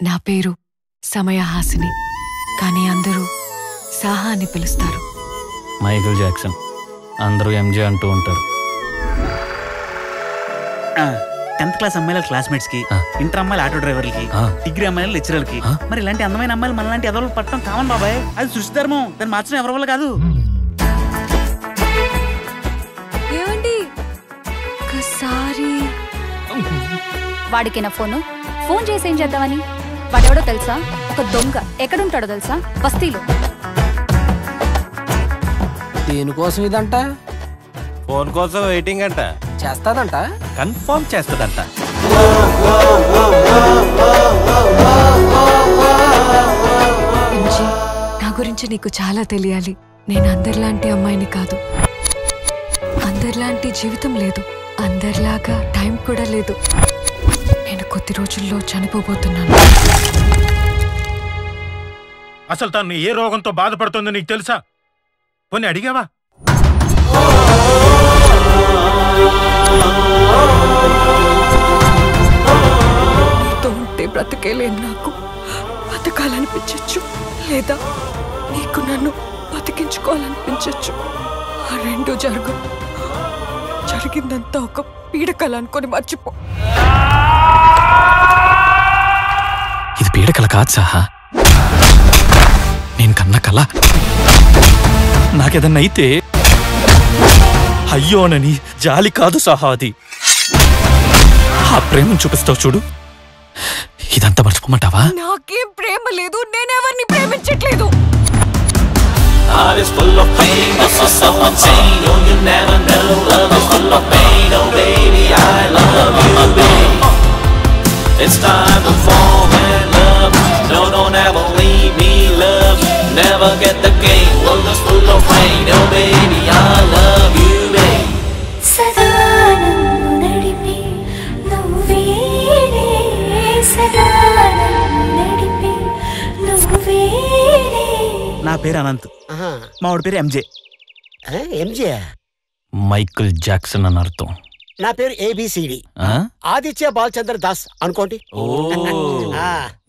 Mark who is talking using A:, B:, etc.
A: నా పేరు సమయహాసిని కానీ అందరూ సాహా అని పిలుస్తారు.
B: Michael Jackson. అందరూ ఎంజే అంటూ ఉంటారు.
C: టెన్త్ క్లాస్ అమ్మాయిల క్లాస్మేట్స్కి
B: ఆ.
C: ఇంటర్ అమ్మాయిల ఆటో డ్రైవర్లకి
B: ఆ.
C: డిగ్రీ అమ్మాయిల లెక్చరర్లకి. మరి ఇలాంటి అందమైన అమ్మాయిలు మనలాంటి ఎదవలు పట్టడం కామన్ బాబాయ్. అది సృష్టి ధర్మం. దాన్ని మార్చడం ఎవరి వల్ల కాదు.
A: ఏమండి ఒకసారి
D: వాడికి నా ఫోను. ఫోన్ చేసి ఏం చేద్దామని? వాడెవడో తెలుసా? ఒక దొంగ. ఎక్కడుంటాడో తెలుసా? బస్తీలో.
E: దేనికోసం ఇదంట?
F: ఫోన్ కోసం వెయిటింగ్ అంట.
E: చేస్తాదంట?
F: కన్ఫర్మ్ చేస్తదంట.
A: నా గురించి నీకు చాలా తెలియాలి. నేను అందరిలాంటి అమ్మాయిని కాదు. అందరిలాంటి జీవితం లేదు. అందరిలాగా టైం కూడా లేదు. నేను కొద్ది రోజుల్లో చనిపోబోతున్నాను.
G: అసలు తను ఏ రోగంతో బాధపడుతుందో నీకు తెలుసా? కొన్ని అడిగావా?
A: నీతో ఉంటే బ్రతికేలేను నాకు. బతకాలనిపించచ్చు. లేదా నీకు నన్ను బతికించుకోవాలనిపించచ్చు. ఆ రెండు జరుగు. జరిగిందంతా ఒక పీడకల అనుకొని మర్చిపో.
B: పీడకల కాదు సహా. నేను కన్న కల. నాకేదన్నైతే అయ్యోనని జాలి కాదు సహా అది. ఆ ప్రేమను చూపిస్తావు చూడు. ఇదంతా మర్చిపోమంటావా?
A: నాకేం ప్రేమ లేదు నేనెవరిని ప్రేమించట్లేదు.
H: It's time to fall No, don't ever leave me, love. Never get the game, world is full of pain. Oh, baby, I love you, babe.
I: సదా నన్ను నడిపి నువ్వేనే సదా నన్ను నడిపి నువ్వేనే
C: నా పేరు అనంత్. మా వాడి పేరు ఎంజే
J: ఎంజే
B: మైకిల్ జాక్సన్ అని అర్థం.
J: నా పేరు ఏబిసిడి? ఆదిత్య బాలచంద్ర దాస్ అనుకోండి.